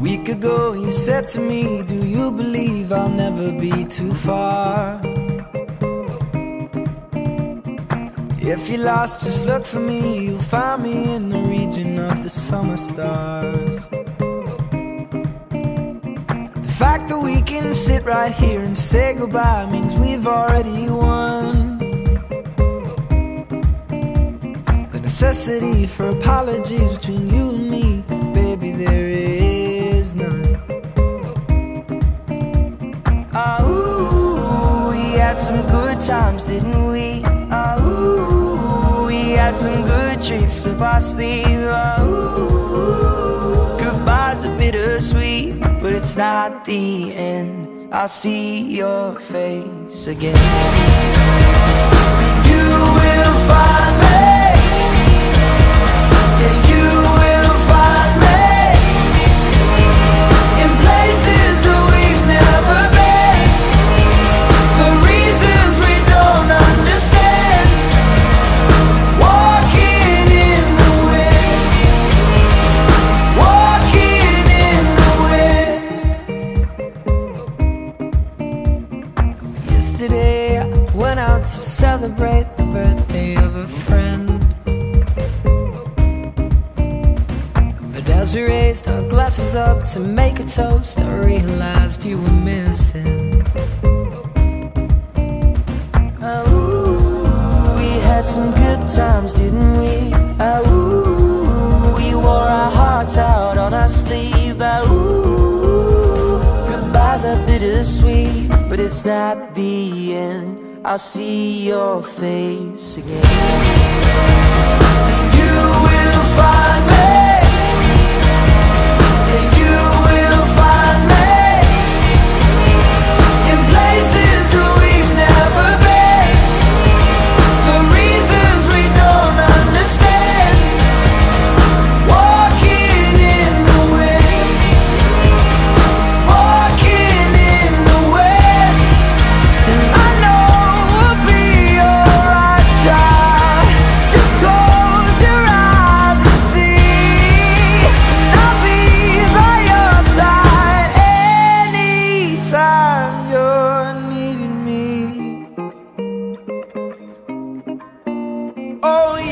Week ago you said to me, Do you believe I'll never be too far? If you're lost, just look for me. You'll find me in the region of the summer stars. The fact that we can sit right here and say goodbye means we've already won. The necessity for apologies between you and me, baby, there is good times, didn't we? Ah, ooh, we had some good tricks up our sleeve. Ah, ooh, goodbye's a bittersweet, but it's not the end. I'll see your face again. You will find me. Yesterday I went out to celebrate the birthday of a friend. But as we raised our glasses up to make a toast, I realized you were missing. Oh, we had some good times, didn't we? Oh, we wore our hearts out on our sleeve. Oh, goodbyes are bittersweet, it's not the end. I'll see your face again. Oh,